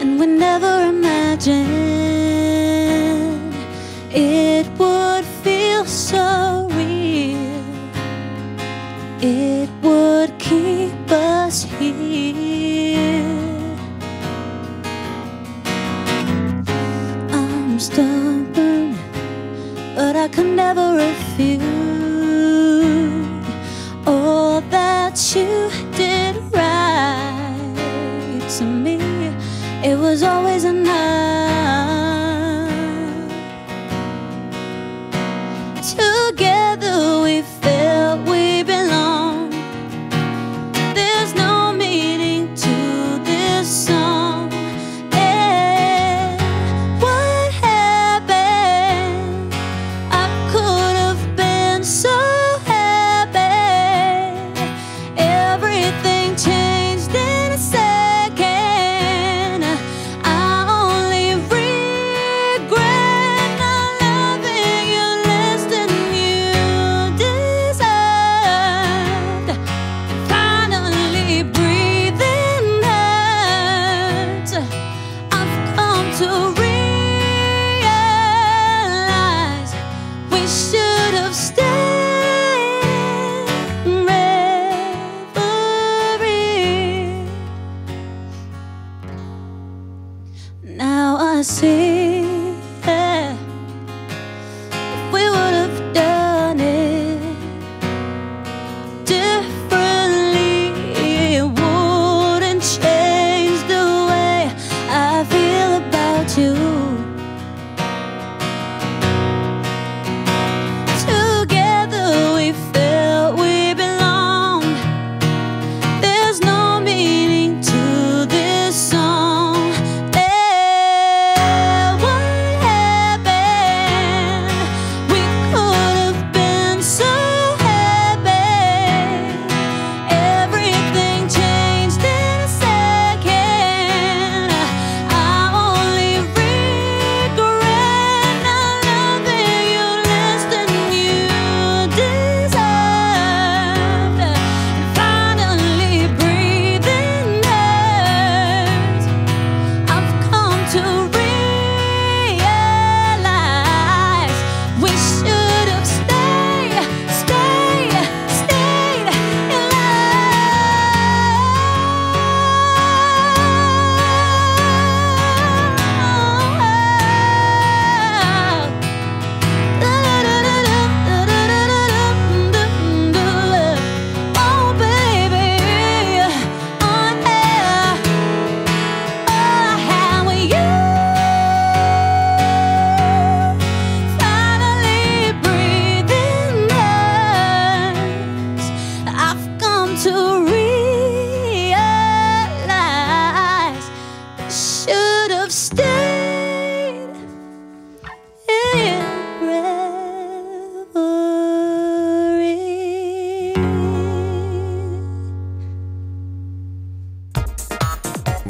and we never imagined it would feel so real. It would keep us here. I'm stubborn, but I can never refuse all that you did right to me was always a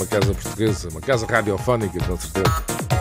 uma casa portuguesa, uma casa radiofónica, com certeza.